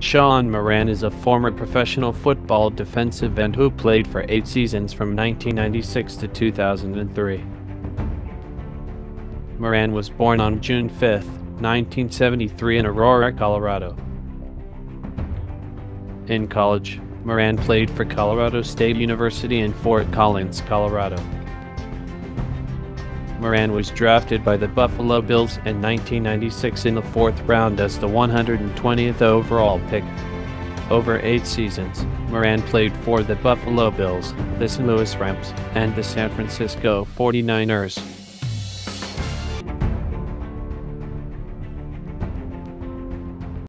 Sean Moran is a former professional football defensive end who played for eight seasons from 1996 to 2003. Moran was born on June 5, 1973 in Aurora, Colorado. In college, Moran played for Colorado State University in Fort Collins, Colorado. Moran was drafted by the Buffalo Bills in 1996 in the fourth round as the 120th overall pick. Over eight seasons, Moran played for the Buffalo Bills, the St. Louis Rams, and the San Francisco 49ers.